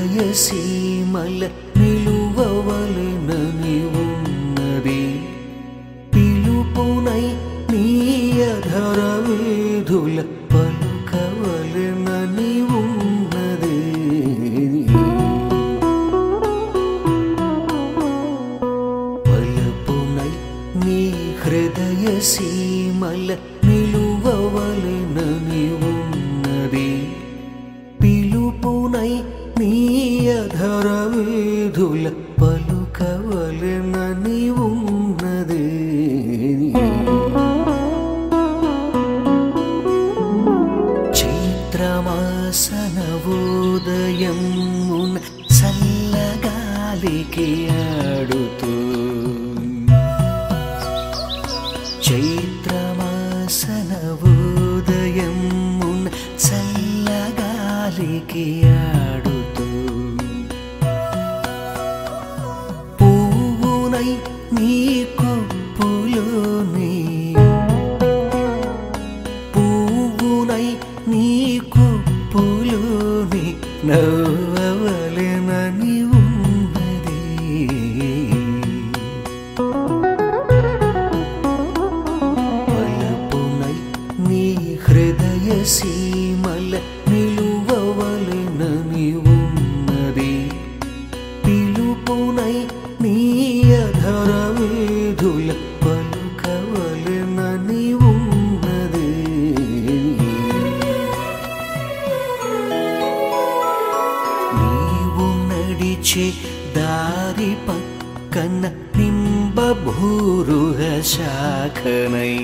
උදය සීමල මිළුවවලනනිව వేధుల పలుకవలెనని ఉన్నది చైత్రమాసనవోదయం చల్లగాలికి ఆడుతూ. చైత్రమాసనవోదయం చల్లగాలికి ఆడుతూ 你。వేధుల పలుకవలెనని ఉన్నది. నీవు నడిచే దారి పక్కన నింబభూరుహ శాఖనై.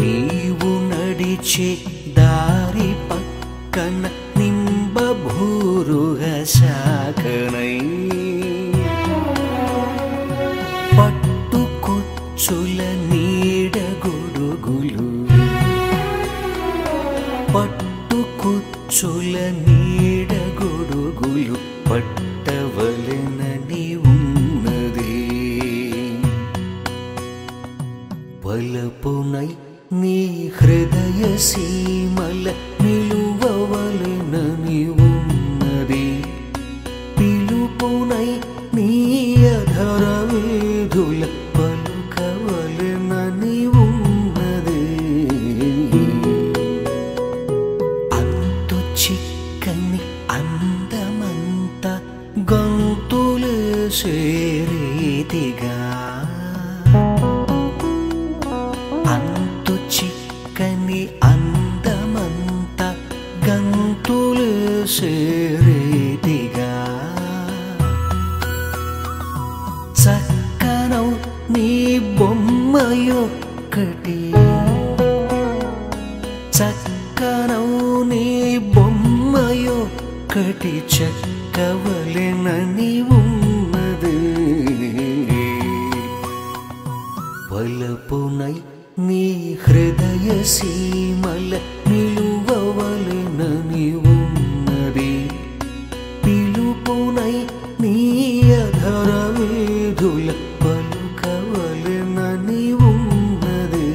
నీవు నడిచే దారి పక్కన పట్టుకొచ్చుల నీడ గొడుగులు. పట్టుకొచ్చుల నీడ గొడుగులు పట్టవలెనని ఉన్నది. పలపునై నీ హృదయ సీమల నిలువవలెనని ఉన్నది. పిలుపునై అంతు చిక్కని అందమంత గంతులు సేరేదిగా. చక్కనవు నీ బొమ్మయొక్కటి చక్కనవు నీ బొమ్మయొక్కటి చక్కవలెనని ఉన్నది పలపునై నీ హృదయ సీమల నిలువవలనని ఉన్నది పిలుపునై నీ అధర వేధుల పలుకవలనని ఉన్నది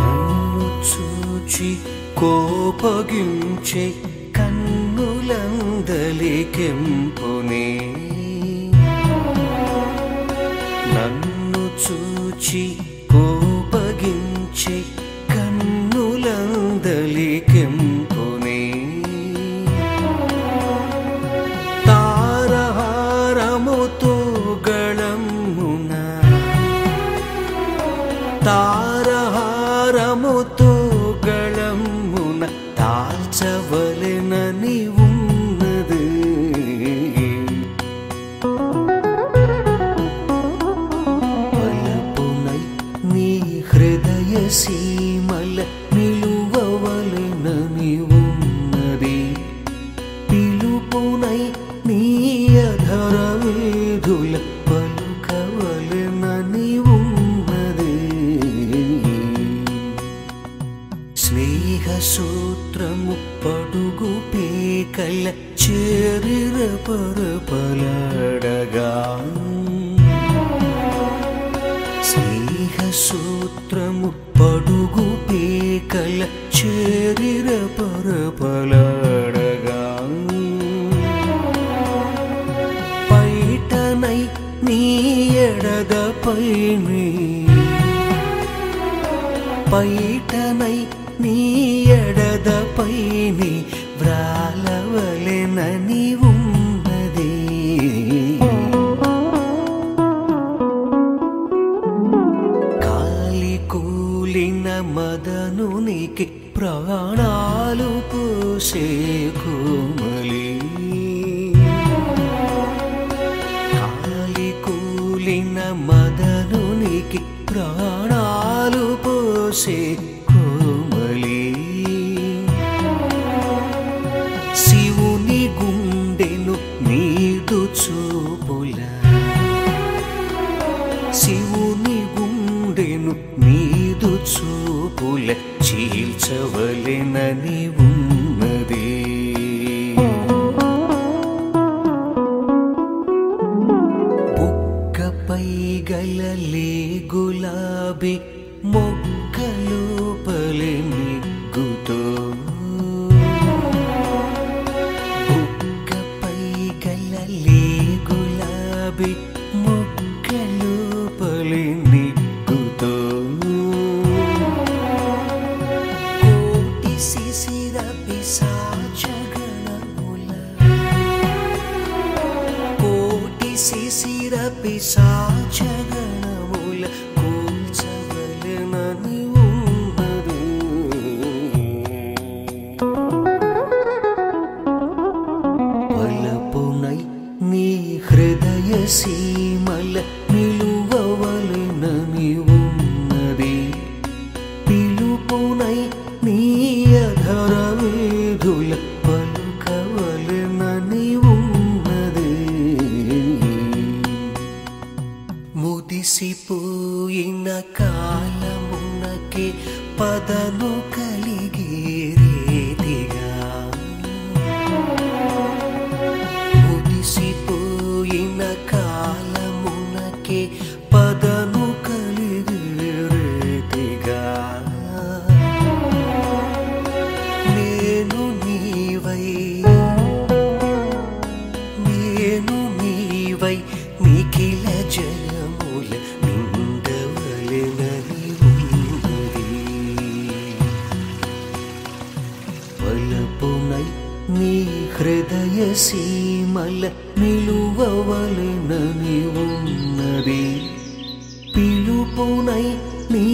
నన్ను చూచి కోపగించే కన్నులందలి కెంపునే చూచి కోపగించి కన్నులందలికెంపునే తారహారముతో గళమున తారహారముతో సీమల నిలువవలెనని ఉన్నది పిలుపునై నీ అధర వేధుల పలుకవలెనని ఉన్నది స్నేహ సూత్రము పడుగు పేకల చేరిర పరపలడగా. స్నేహ సూత్రము పడుగు పేకల చేరిర పరపలాడగా పైటనై నీ ఎడదపైని పైటనై నీ ప్రాణాలు పూసే కోమలి. కాలి కూలిన మదనునికి ప్రాణాలు పోసే కోమలి. శివుని గుండెను నీదు చూపుల. శివుని గుండెను నీదు చూపుల. చీల్చవలెనని लि नी కోటి శిశిర పిశాచగణముల కూల్చవలెనని ఉన్నది వలపునై నీ హృదయ సీమల నిలువవలెనని ముగిసిపోయిన కాలమునకే పదను కలిగే నిఖిల జలముల నిండవలెనని ఉన్నది వలపునై నీ హృదయ సీమల నిలువవలెనని ఉన్నది పిలుపునై నీ